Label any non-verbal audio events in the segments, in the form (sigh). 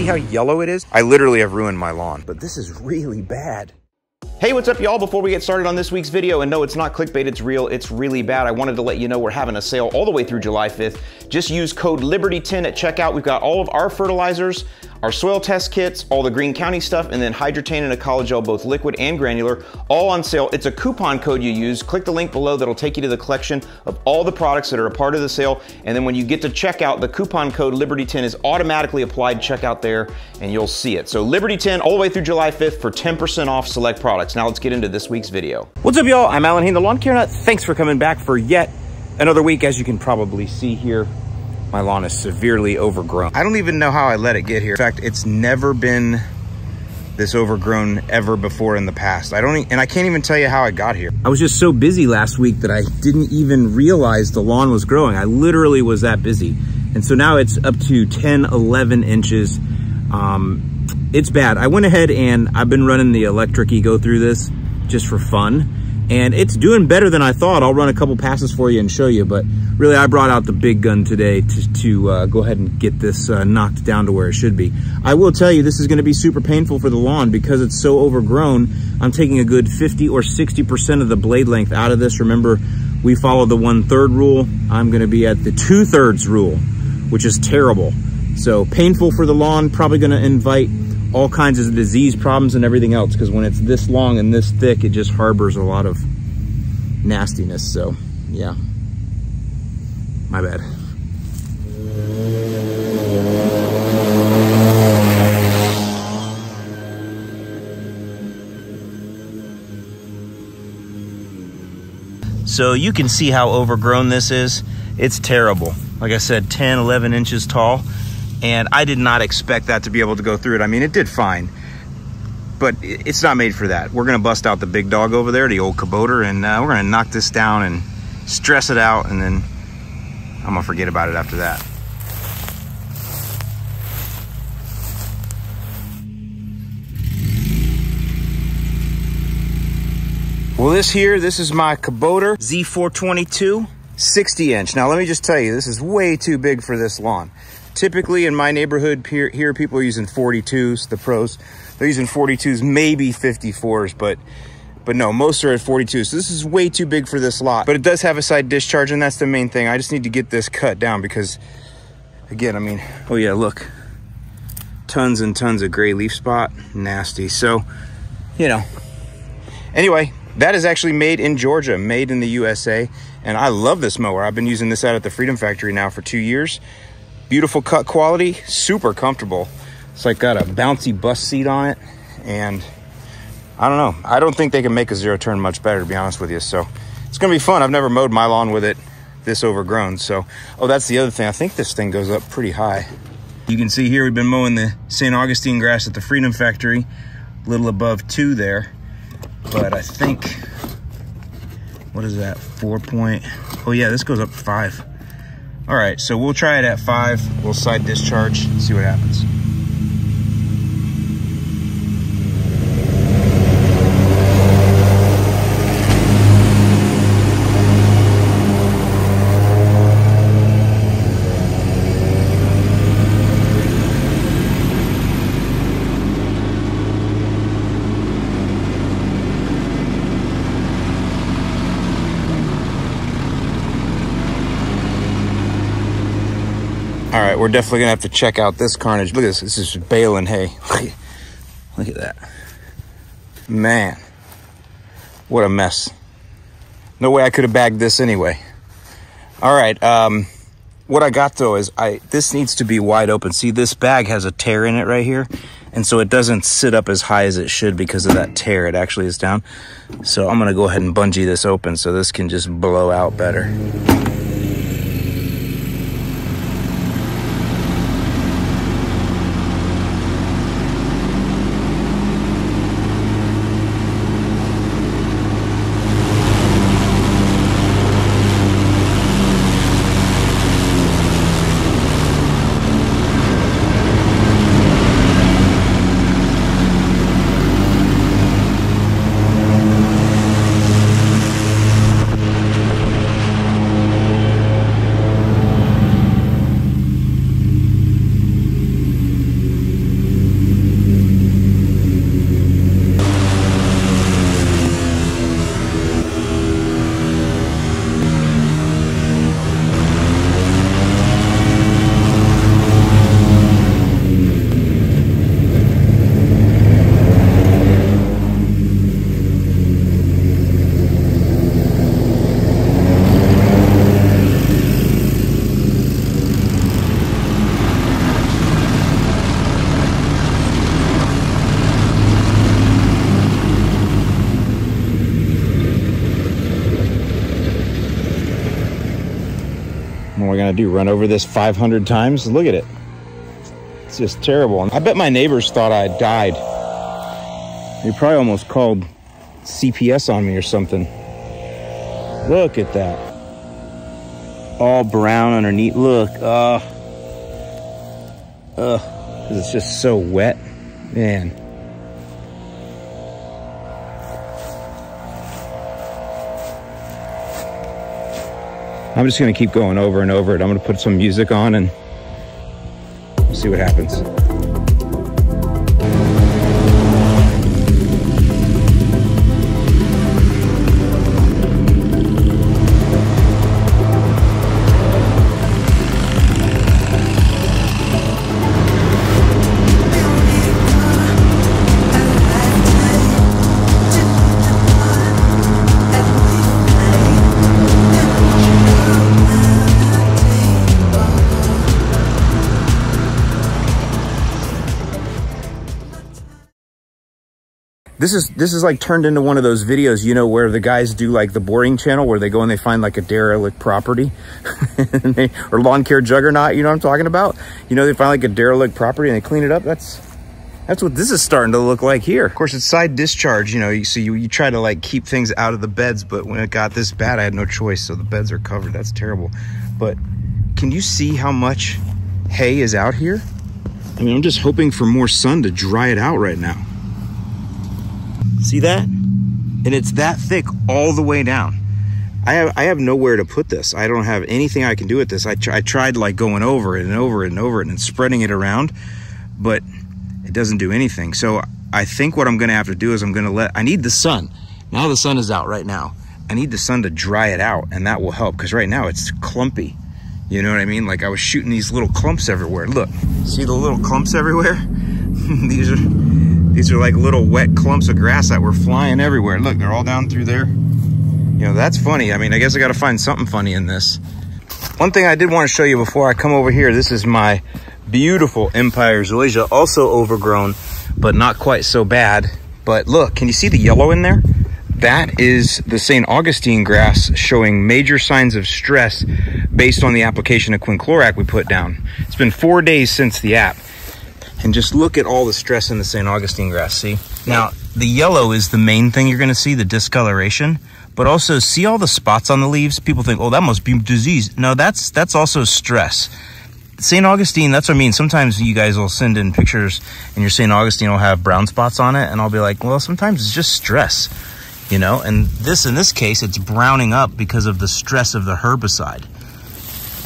see how yellow it is? I literally have ruined my lawn, but this is really bad. Hey, what's up y'all? Before we get started on this week's video, and no, it's not clickbait, it's real, it's really bad. I wanted to let you know we're having a sale all the way through July 5th. Just use code LIBERTY10 at checkout. We've got all of our fertilizers, our soil test kits, all the Greene County stuff, and then Hydretain and Ecologel, both liquid and granular, all on sale. It's a coupon code you use. Click the link below that'll take you to the collection of all the products that are a part of the sale. And then when you get to checkout, the coupon code Liberty10 is automatically applied. Checkout there and you'll see it. So Liberty10 all the way through July 5th for 10% off select products. Now let's get into this week's video. What's up, y'all? I'm Allyn Hane, the Lawn Care Nut. Thanks for coming back for yet another week. As you can probably see here, my lawn is severely overgrown. I don't even know how I let it get here. In fact, it's never been this overgrown ever before in the past. I don't, e and I can't even tell you how I got here. I was just so busy last week that I didn't even realize the lawn was growing. I literally was that busy. And so now it's up to 10, 11 inches. Um, it's bad. I went ahead and I've been running the electric EGO through this just for fun and it's doing better than I thought. I'll run a couple passes for you and show you, but really I brought out the big gun today to, to uh, go ahead and get this uh, knocked down to where it should be. I will tell you, this is gonna be super painful for the lawn because it's so overgrown. I'm taking a good 50 or 60% of the blade length out of this. Remember, we follow the one third rule. I'm gonna be at the two thirds rule, which is terrible. So painful for the lawn, probably gonna invite all kinds of disease problems and everything else because when it's this long and this thick, it just harbors a lot of nastiness. So yeah, my bad. So you can see how overgrown this is. It's terrible. Like I said, 10, 11 inches tall and I did not expect that to be able to go through it. I mean, it did fine, but it's not made for that. We're gonna bust out the big dog over there, the old Kubota, and uh, we're gonna knock this down and stress it out, and then I'm gonna forget about it after that. Well, this here, this is my Kubota Z422 60 inch. Now, let me just tell you, this is way too big for this lawn. Typically in my neighborhood here, people are using 42s, the pros. They're using 42s, maybe 54s, but but no, most are at 42. So this is way too big for this lot. But it does have a side discharge, and that's the main thing. I just need to get this cut down because, again, I mean, oh yeah, look. Tons and tons of gray leaf spot. Nasty. So, you know. Anyway, that is actually made in Georgia, made in the USA. And I love this mower. I've been using this out at the Freedom Factory now for two years. Beautiful cut quality, super comfortable. It's like got a bouncy bus seat on it. And I don't know. I don't think they can make a zero turn much better, to be honest with you. So it's going to be fun. I've never mowed my lawn with it this overgrown. So, oh, that's the other thing. I think this thing goes up pretty high. You can see here we've been mowing the St. Augustine grass at the Freedom Factory, a little above two there. But I think, what is that, four point? Oh yeah, this goes up five. All right, so we'll try it at five. We'll side discharge, see what happens. All right, we're definitely gonna have to check out this carnage. Look at this, this is baling hay. (laughs) Look at that. Man, what a mess. No way I could have bagged this anyway. All right, um, what I got though is I this needs to be wide open. See, this bag has a tear in it right here. And so it doesn't sit up as high as it should because of that tear. It actually is down. So I'm gonna go ahead and bungee this open so this can just blow out better. Do? Run over this 500 times? Look at it. It's just terrible. I bet my neighbors thought I died. They probably almost called CPS on me or something. Look at that. All brown underneath. Look. Uh. Ugh. It's just so wet. Man. I'm just gonna keep going over and over it. I'm gonna put some music on and see what happens. This is this is like turned into one of those videos, you know, where the guys do like the boring channel where they go and they find like a derelict property (laughs) they, or lawn care juggernaut, you know what I'm talking about? You know, they find like a derelict property and they clean it up. That's that's what this is starting to look like here. Of course, it's side discharge, you know, you see, you, you try to like keep things out of the beds, but when it got this bad, I had no choice. So the beds are covered. That's terrible. But can you see how much hay is out here? I mean, I'm just hoping for more sun to dry it out right now. See that? And it's that thick all the way down. I have I have nowhere to put this. I don't have anything I can do with this. I, I tried like going over it and over it and over it and spreading it around, but it doesn't do anything. So I think what I'm gonna have to do is I'm gonna let, I need the sun. Now the sun is out right now. I need the sun to dry it out and that will help because right now it's clumpy. You know what I mean? Like I was shooting these little clumps everywhere. Look, see the little clumps everywhere? (laughs) these are these are like little wet clumps of grass that were flying everywhere. Look, they're all down through there. You know, that's funny. I mean, I guess I got to find something funny in this. One thing I did want to show you before I come over here, this is my beautiful Empire Zoysia, also overgrown, but not quite so bad. But look, can you see the yellow in there? That is the St. Augustine grass showing major signs of stress based on the application of quinclorac we put down. It's been four days since the app. And just look at all the stress in the St. Augustine grass, see? Now, the yellow is the main thing you're gonna see, the discoloration. But also, see all the spots on the leaves? People think, oh, that must be disease. No, that's that's also stress. St. Augustine, that's what I mean. Sometimes you guys will send in pictures and your St. Augustine will have brown spots on it. And I'll be like, well, sometimes it's just stress you know and this in this case it's browning up because of the stress of the herbicide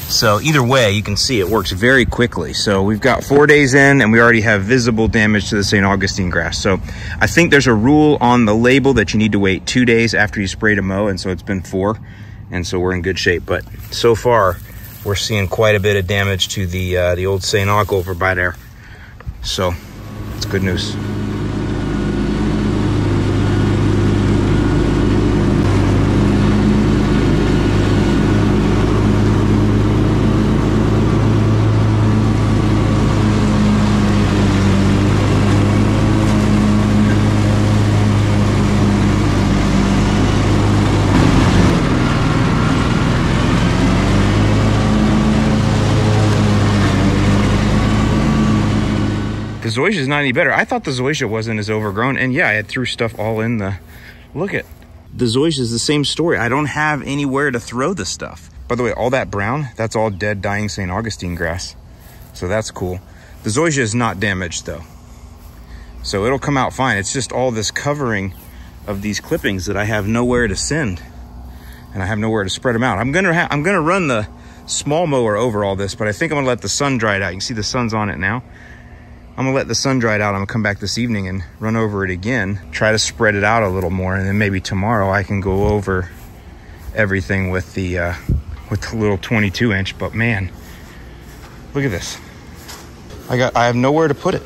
so either way you can see it works very quickly. So we've got four days in and we already have visible damage to the st augustine grass. So i think there's a rule on the label that you need to wait two days after you spray to mow and so it's been four. And so we're in good shape. But so far we're seeing quite a bit of damage to the uh, the old st aug over by there. So it's good news is not any better. I thought the zoysia wasn't as overgrown. And yeah, I had threw stuff all in the, look at, the zoysia is the same story. I don't have anywhere to throw the stuff. By the way, all that brown, that's all dead, dying St. Augustine grass. So that's cool. The zoysia is not damaged though. So it'll come out fine. It's just all this covering of these clippings that I have nowhere to send. And I have nowhere to spread them out. I'm gonna, I'm gonna run the small mower over all this, but I think I'm gonna let the sun dry it out. You can see the sun's on it now. I'm gonna let the sun dry it out. I'm gonna come back this evening and run over it again, try to spread it out a little more, and then maybe tomorrow I can go over everything with the uh, with the little 22 inch. But man, look at this. I got I have nowhere to put it.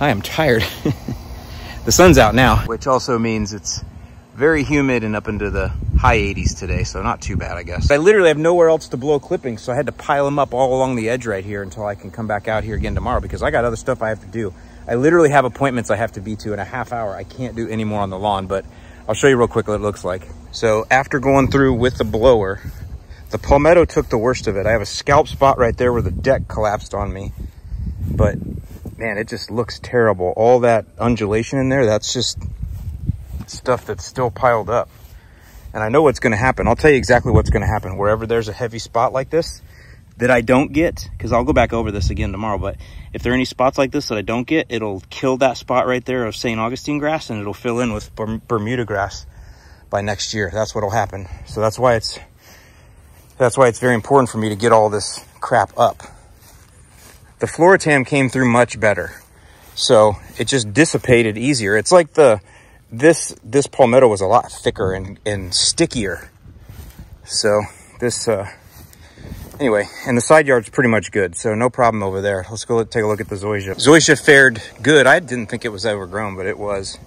I am tired. (laughs) the sun's out now, which also means it's very humid and up into the high 80s today, so not too bad, I guess. I literally have nowhere else to blow clippings, so I had to pile them up all along the edge right here until I can come back out here again tomorrow because I got other stuff I have to do. I literally have appointments I have to be to in a half hour. I can't do any more on the lawn, but I'll show you real quick what it looks like. So after going through with the blower, the palmetto took the worst of it. I have a scalp spot right there where the deck collapsed on me, but man, it just looks terrible. All that undulation in there, that's just stuff that's still piled up. And I know what's gonna happen. I'll tell you exactly what's gonna happen. Wherever there's a heavy spot like this that I don't get, because I'll go back over this again tomorrow, but if there are any spots like this that I don't get, it'll kill that spot right there of St. Augustine grass and it'll fill in with Bermuda grass by next year. That's what'll happen. So that's why it's, that's why it's very important for me to get all this crap up. The Floratam came through much better. So it just dissipated easier. It's like the, this, this palmetto was a lot thicker and, and stickier. So this, uh, anyway, and the side yard's pretty much good. So no problem over there. Let's go take a look at the zoysia. Zoysia fared good. I didn't think it was overgrown, but it was.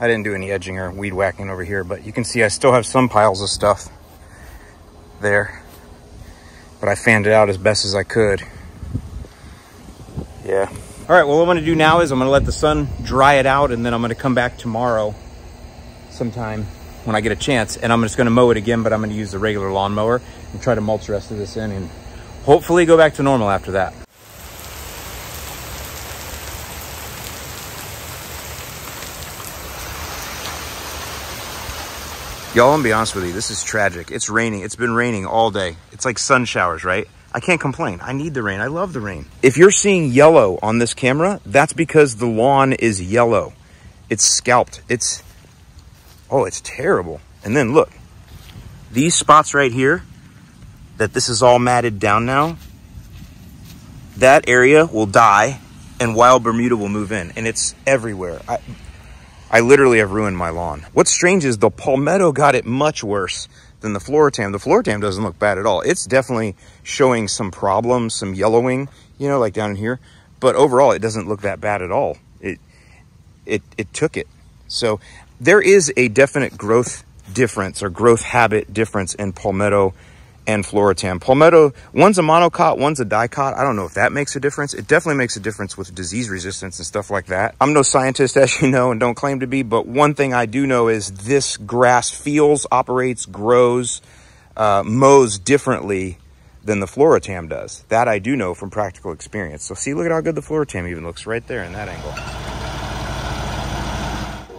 I didn't do any edging or weed whacking over here, but you can see I still have some piles of stuff there but I fanned it out as best as I could. Yeah. All right, well, what I'm gonna do now is I'm gonna let the sun dry it out and then I'm gonna come back tomorrow sometime when I get a chance and I'm just gonna mow it again, but I'm gonna use the regular lawnmower and try to mulch the rest of this in and hopefully go back to normal after that. Y'all, I'm gonna be honest with you, this is tragic. It's raining. It's been raining all day. It's like sun showers, right? I can't complain. I need the rain. I love the rain. If you're seeing yellow on this camera, that's because the lawn is yellow. It's scalped. It's, oh, it's terrible. And then look, these spots right here, that this is all matted down now, that area will die and wild Bermuda will move in. And it's everywhere. I, I literally have ruined my lawn. What's strange is the palmetto got it much worse than the Floratam. The Floratam doesn't look bad at all. It's definitely showing some problems, some yellowing, you know, like down in here. But overall, it doesn't look that bad at all. It, it, it took it. So there is a definite growth difference or growth habit difference in palmetto and Floratam. Palmetto, one's a monocot, one's a dicot. I don't know if that makes a difference. It definitely makes a difference with disease resistance and stuff like that. I'm no scientist, (laughs) as you know, and don't claim to be, but one thing I do know is this grass feels, operates, grows, uh, mows differently than the Floratam does. That I do know from practical experience. So see, look at how good the Floratam even looks right there in that angle.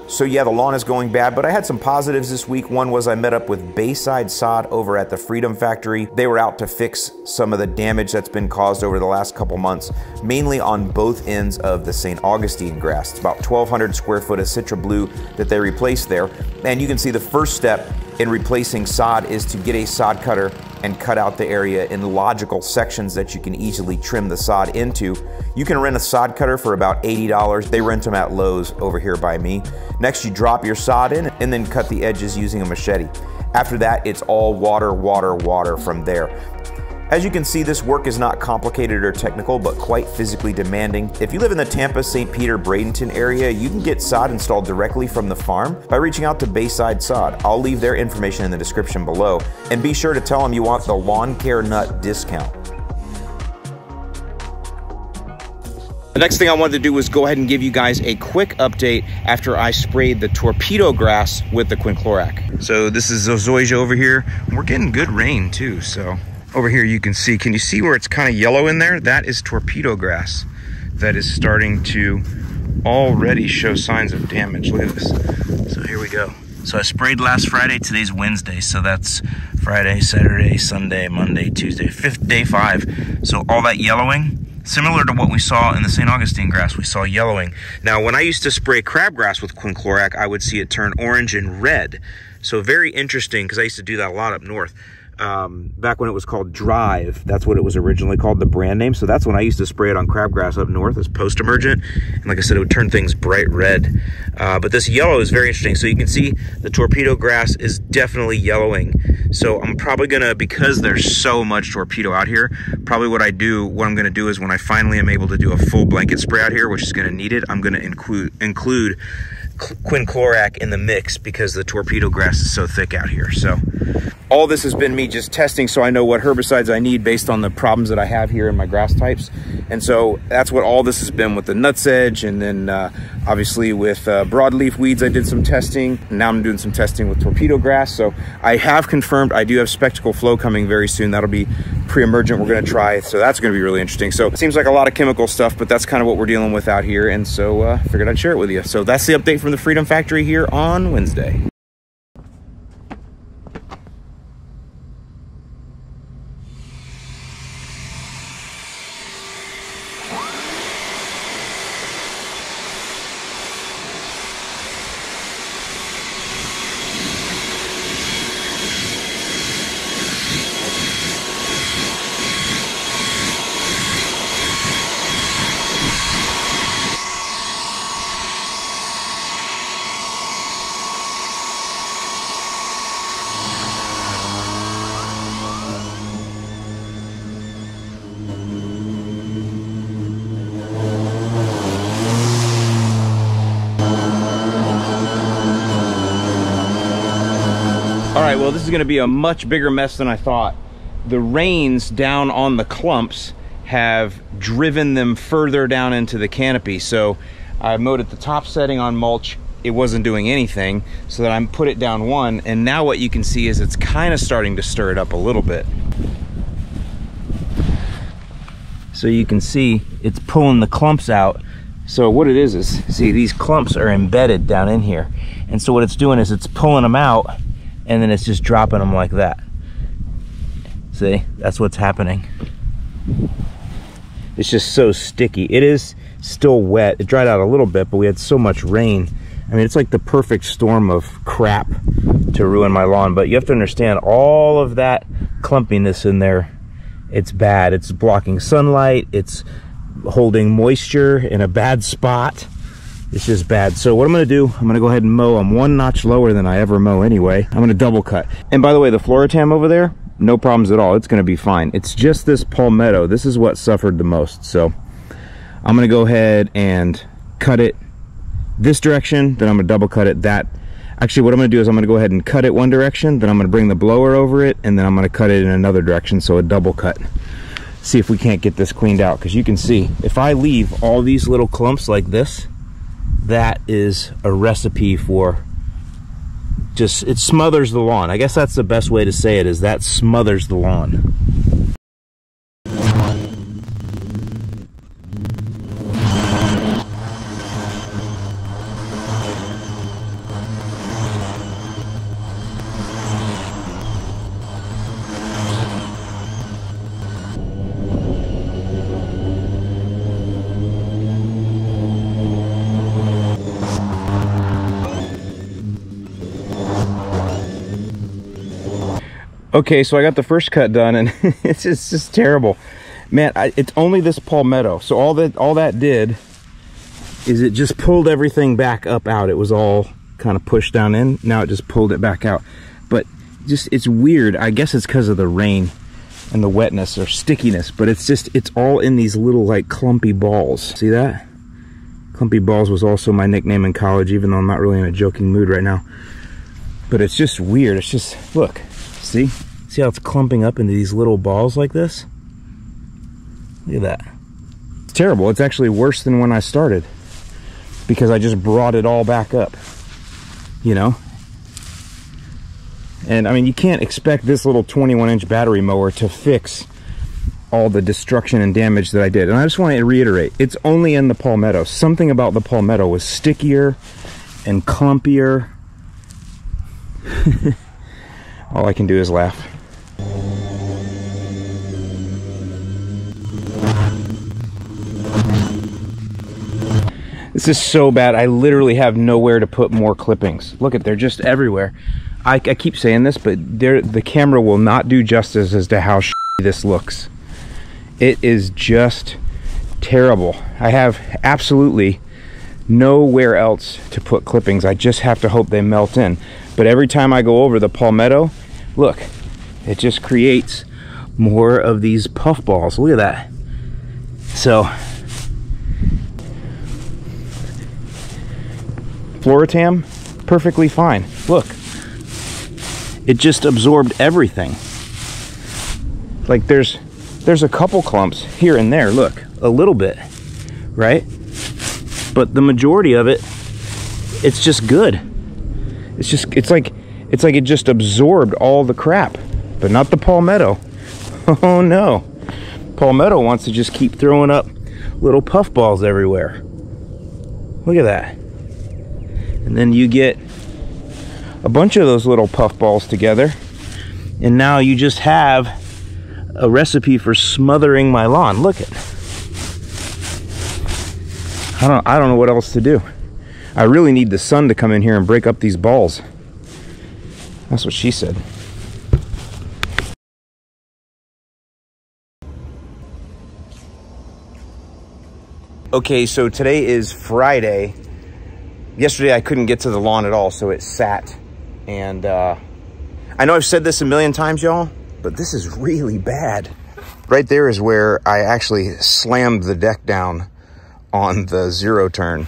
So yeah, the lawn is going bad, but I had some positives this week. One was I met up with Bayside Sod over at the Freedom Factory. They were out to fix some of the damage that's been caused over the last couple months, mainly on both ends of the St. Augustine grass. It's about 1,200 square foot of Citra Blue that they replaced there. And you can see the first step in replacing sod is to get a sod cutter and cut out the area in logical sections that you can easily trim the sod into. You can rent a sod cutter for about $80. They rent them at Lowe's over here by me. Next, you drop your sod in and then cut the edges using a machete. After that, it's all water, water, water from there. As you can see, this work is not complicated or technical, but quite physically demanding. If you live in the Tampa, St. Peter, Bradenton area, you can get sod installed directly from the farm by reaching out to Bayside Sod. I'll leave their information in the description below. And be sure to tell them you want the lawn care nut discount. The next thing I wanted to do was go ahead and give you guys a quick update after I sprayed the torpedo grass with the quinclorac. So this is zoysia over here. We're getting good rain too, so over here you can see, can you see where it's kind of yellow in there? That is torpedo grass that is starting to already show signs of damage. Look at this. So here we go. So I sprayed last Friday, today's Wednesday. So that's Friday, Saturday, Sunday, Monday, Tuesday, fifth day five. So all that yellowing, similar to what we saw in the St. Augustine grass, we saw yellowing. Now, when I used to spray crabgrass with quinclorac, I would see it turn orange and red. So very interesting because I used to do that a lot up north. Um, back when it was called Drive. That's what it was originally called, the brand name. So that's when I used to spray it on crabgrass up north as post-emergent. And like I said, it would turn things bright red. Uh, but this yellow is very interesting. So you can see the torpedo grass is definitely yellowing. So I'm probably gonna, because there's so much torpedo out here, probably what I do, what I'm gonna do is when I finally am able to do a full blanket spray out here, which is gonna need it, I'm gonna include, include quinclorac in the mix because the torpedo grass is so thick out here. So all this has been me just testing so I know what herbicides I need based on the problems that I have here in my grass types. And so that's what all this has been with the nutsedge and then uh, obviously with uh, broadleaf weeds I did some testing. Now I'm doing some testing with torpedo grass. So I have confirmed I do have Specticle FLO coming very soon. That'll be pre-emergent we're gonna try. So that's gonna be really interesting. So it seems like a lot of chemical stuff, but that's kind of what we're dealing with out here. And so uh, figured I'd share it with you. So that's the update from the Freedom Factory here on Wednesday. Well, this is gonna be a much bigger mess than I thought. The rains down on the clumps have driven them further down into the canopy. So I mowed at the top setting on mulch. It wasn't doing anything. So that I put it down one. And now what you can see is it's kind of starting to stir it up a little bit. So you can see it's pulling the clumps out. So what it is is, see these clumps are embedded down in here. And so what it's doing is it's pulling them out and then it's just dropping them like that. See, that's what's happening. It's just so sticky. It is still wet. It dried out a little bit, but we had so much rain. I mean, it's like the perfect storm of crap to ruin my lawn. But you have to understand all of that clumpiness in there. It's bad. It's blocking sunlight. It's holding moisture in a bad spot. It's just bad. So what I'm gonna do, I'm gonna go ahead and mow. I'm one notch lower than I ever mow anyway. I'm gonna double cut. And by the way, the Floratam over there, no problems at all. It's gonna be fine. It's just this palmetto. This is what suffered the most. So I'm gonna go ahead and cut it this direction, then I'm gonna double cut it that. Actually, what I'm gonna do is I'm gonna go ahead and cut it one direction, then I'm gonna bring the blower over it, and then I'm gonna cut it in another direction, so a double cut. See if we can't get this cleaned out, because you can see, if I leave all these little clumps like this, that is a recipe for just it smothers the lawn. I guess that's the best way to say it is that smothers the lawn Okay, so I got the first cut done, and (laughs) it's just, just terrible, man. I, it's only this palmetto, so all that all that did is it just pulled everything back up out. It was all kind of pushed down in. Now it just pulled it back out, but just it's weird. I guess it's because of the rain and the wetness or stickiness, but it's just it's all in these little like clumpy balls. See that? Clumpy balls was also my nickname in college, even though I'm not really in a joking mood right now. But it's just weird. It's just look. See? See how it's clumping up into these little balls like this? Look at that. It's terrible. It's actually worse than when I started because I just brought it all back up, you know? And I mean, you can't expect this little 21 inch battery mower to fix all the destruction and damage that I did. And I just want to reiterate, it's only in the palmetto. Something about the palmetto was stickier and clumpier. (laughs) all I can do is laugh. This is so bad. I literally have nowhere to put more clippings. Look at, they're just everywhere. I, I keep saying this, but the camera will not do justice as to how this looks. It is just terrible. I have absolutely nowhere else to put clippings. I just have to hope they melt in. But every time I go over the palmetto, look, it just creates more of these puff balls. Look at that. So, Floratam, perfectly fine. Look, it just absorbed everything. Like there's there's a couple clumps here and there, look, a little bit, right? But the majority of it, it's just good. It's just, it's like, it's like it just absorbed all the crap, but not the palmetto. (laughs) Oh no. Palmetto wants to just keep throwing up little puff balls everywhere. Look at that. And then you get a bunch of those little puff balls together. And now you just have a recipe for smothering my lawn. Look at I don't I don't know what else to do. I really need the sun to come in here and break up these balls. That's what she said. Okay, so today is Friday. Yesterday I couldn't get to the lawn at all, so it sat. And uh, I know I've said this a million times, y'all, but this is really bad. Right there is where I actually slammed the deck down on the zero turn.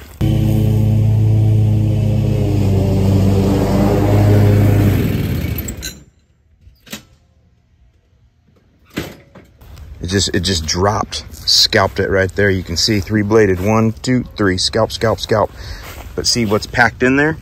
It just, it just dropped, scalped it right there. You can see three bladed, one, two, three, scalp, scalp, scalp. But see what's packed in there?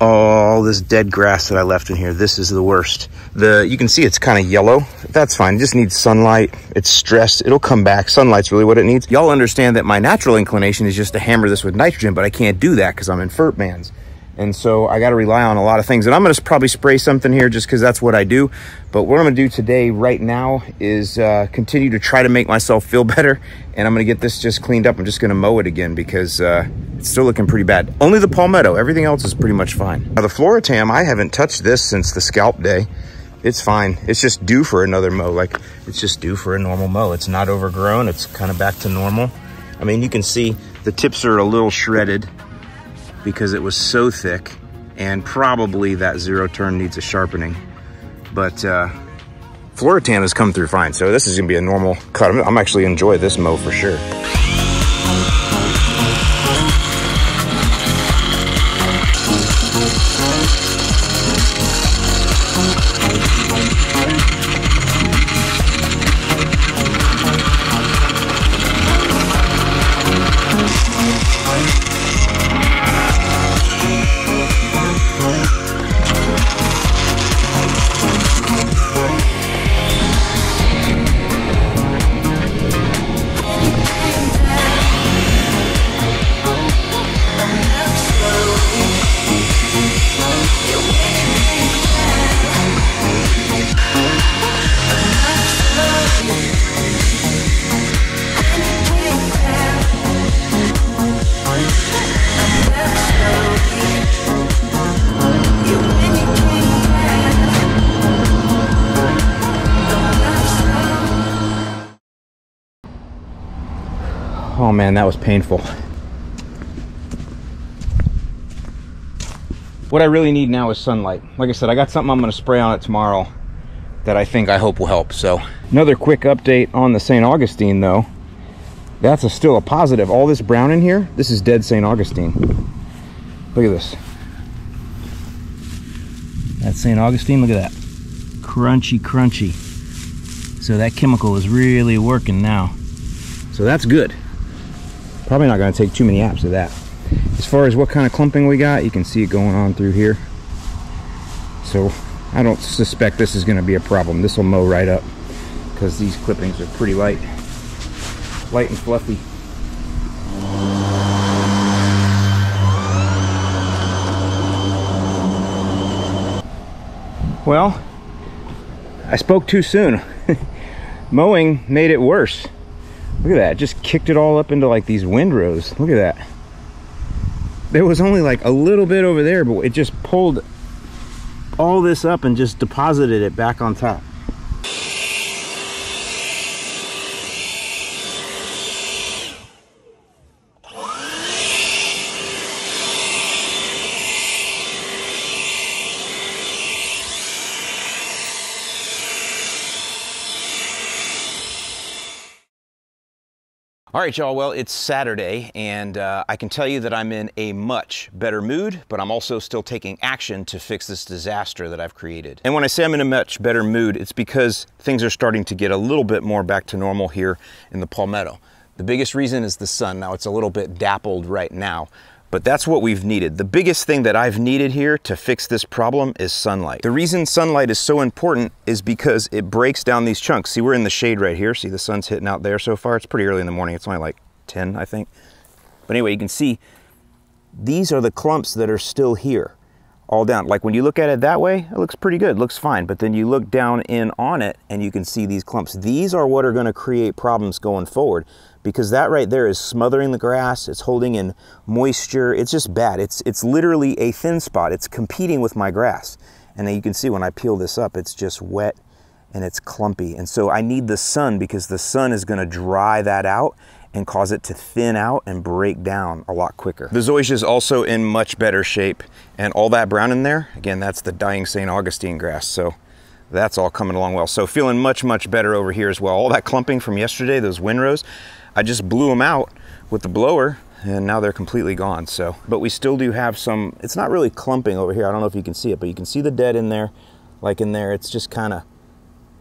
all this dead grass that I left in here. This is the worst. The You can see it's kind of yellow. That's fine. It just needs sunlight. It's stressed. It'll come back. Sunlight's really what it needs. Y'all understand that my natural inclination is just to hammer this with nitrogen, but I can't do that because I'm in fert bans. And so I got to rely on a lot of things. And I'm going to probably spray something here just because that's what I do. But what I'm going to do today, right now, is uh, continue to try to make myself feel (laughs) better. And I'm going to get this just cleaned up. I'm just going to mow it again because uh, it's still looking pretty bad. Only the palmetto. Everything else is pretty much fine. Now, the Floratam, I haven't touched this since the scalp day. It's fine. It's just due for another mow. Like, it's just due for a normal mow. It's not overgrown. It's kind of back to normal. I mean, you can see the tips are a little shredded because it was so thick and probably that zero turn needs a sharpening. But uh, Floratam has come through fine. So this is gonna be a normal cut. I'm actually enjoy this mow for sure. Man, that was painful. What I really need now is sunlight. Like I said, I got something I'm gonna spray on it tomorrow that I think I hope will help. So another quick update on the St. Augustine though. That's a, still a positive. All this brown in here, this is dead St. Augustine. Look at this. That's St. Augustine, look at that. Crunchy, crunchy. So that chemical is really working now. So that's good. Probably not going to take too many apps of that. As far as what kind of clumping we got, you can see it going on through here. So I don't suspect this is going to be a problem. This will mow right up because these clippings are pretty light, light and fluffy. Well, I spoke too soon. (laughs) Mowing made it worse. Look at that, just kicked it all up into like these windrows. Look at that. There was only like a little bit over there, but it just pulled all this up and just deposited it back on top. All right, y'all. Well, it's Saturday, and uh, I can tell you that I'm in a much better mood, but I'm also still taking action to fix this disaster that I've created. And when I say I'm in a much better mood, it's because things are starting to get a little bit more back to normal here in the Palmetto. The biggest reason is the sun. Now, it's a little bit dappled right now, but that's what we've needed. The biggest thing that I've needed here to fix this problem is sunlight. The reason sunlight is so important is because it breaks down these chunks. See, we're in the shade right here. See, the sun's hitting out there so far. It's pretty early in the morning. It's only like 10, I think. But anyway, you can see these are the clumps that are still here all down. Like when you look at it that way, it looks pretty good, looks fine. But then you look down in on it and you can see these clumps. These are what are gonna create problems going forward because that right there is smothering the grass, it's holding in moisture, it's just bad. It's, it's literally a thin spot, it's competing with my grass. And then you can see when I peel this up, it's just wet and it's clumpy. And so I need the sun because the sun is gonna dry that out and cause it to thin out and break down a lot quicker. The zoysia is also in much better shape and all that brown in there, again, that's the dying St. Augustine grass. So that's all coming along well. So feeling much, much better over here as well. All that clumping from yesterday, those windrows, I just blew them out with the blower and now they're completely gone. So, but we still do have some, it's not really clumping over here. I don't know if you can see it, but you can see the dead in there, like in there. It's just kind of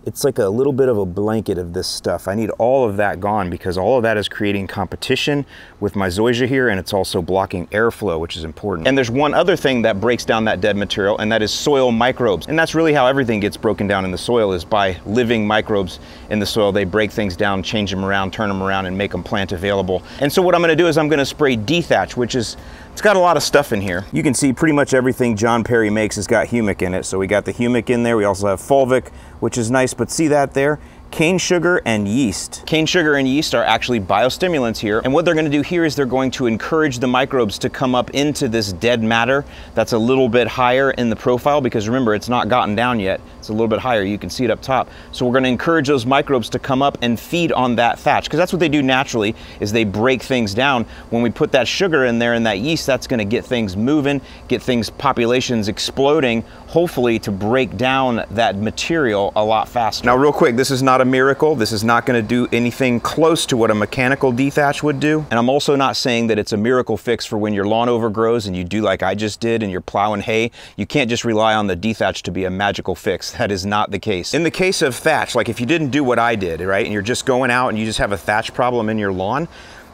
it's like a little bit of a blanket of this stuff. I need all of that gone because all of that is creating competition with my zoysia here and it's also blocking airflow, which is important. And there's one other thing that breaks down that dead material and that is soil microbes. And that's really how everything gets broken down in the soil is by living microbes in the soil. They break things down, change them around, turn them around and make them plant available. And so what I'm gonna do is I'm gonna spray dethatch, which is it's got a lot of stuff in here. You can see pretty much everything John Perry makes has got humic in it. So we got the humic in there. We also have fulvic, which is nice, but see that there? Cane sugar and yeast. Cane sugar and yeast are actually biostimulants here, and what they're gonna do here is they're going to encourage the microbes to come up into this dead matter that's a little bit higher in the profile, because remember, it's not gotten down yet. It's a little bit higher, you can see it up top. So we're gonna encourage those microbes to come up and feed on that thatch, because that's what they do naturally, is they break things down. When we put that sugar in there and that yeast, that's gonna get things moving, get things, populations exploding, hopefully to break down that material a lot faster. Now real quick, this is not a miracle. This is not gonna do anything close to what a mechanical dethatch would do. And I'm also not saying that it's a miracle fix for when your lawn overgrows and you do like I just did and you're plowing hay. You can't just rely on the dethatch to be a magical fix. That is not the case. In the case of thatch, like if you didn't do what I did, right, and you're just going out and you just have a thatch problem in your lawn,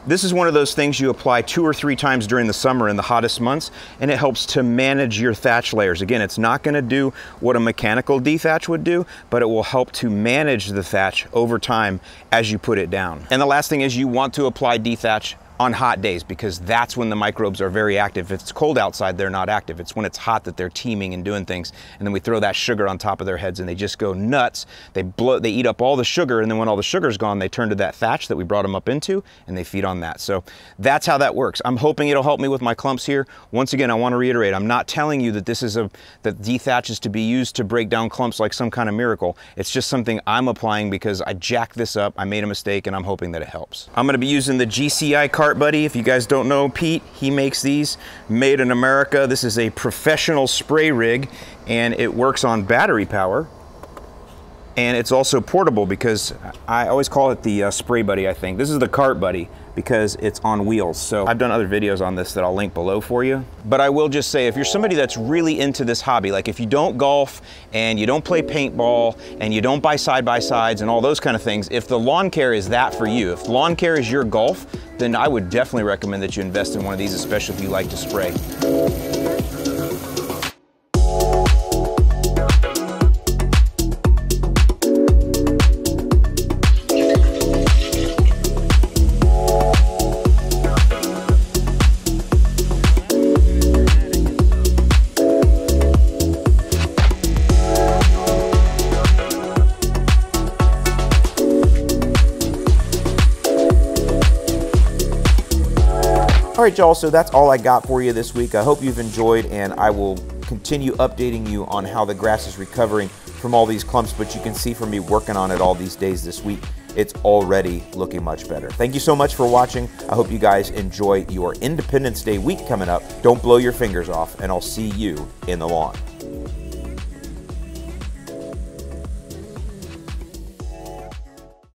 this is one of those things you apply two or three times during the summer in the hottest months, and it helps to manage your thatch layers. Again, it's not gonna do what a mechanical dethatch would do, but it will help to manage the thatch over time as you put it down. And the last thing is you want to apply dethatch on hot days because that's when the microbes are very active. If it's cold outside, they're not active. It's when it's hot that they're teeming and doing things. And then we throw that sugar on top of their heads and they just go nuts. They blow, they eat up all the sugar. And then when all the sugar's gone, they turn to that thatch that we brought them up into and they feed on that. So that's how that works. I'm hoping it'll help me with my clumps here. Once again, I want to reiterate, I'm not telling you that this is a, that dethatch is to be used to break down clumps like some kind of miracle. It's just something I'm applying because I jacked this up. I made a mistake and I'm hoping that it helps. I'm going to be using the GCI cart Cart Buddy. If you guys don't know Pete, he makes these made in America. This is a professional spray rig and it works on battery power. And it's also portable because I always call it the uh, spray buddy, I think. This is the cart buddy because it's on wheels. So I've done other videos on this that I'll link below for you. But I will just say, if you're somebody that's really into this hobby, like if you don't golf and you don't play paintball and you don't buy side-by-sides and all those kind of things, if the lawn care is that for you, if lawn care is your golf, then I would definitely recommend that you invest in one of these, especially if you like to spray. All right, y'all, so that's all I got for you this week. I hope you've enjoyed, and I will continue updating you on how the grass is recovering from all these clumps, but you can see from me working on it all these days this week, it's already looking much better. Thank you so much for watching. I hope you guys enjoy your Independence Day week coming up. Don't blow your fingers off, and I'll see you in the lawn.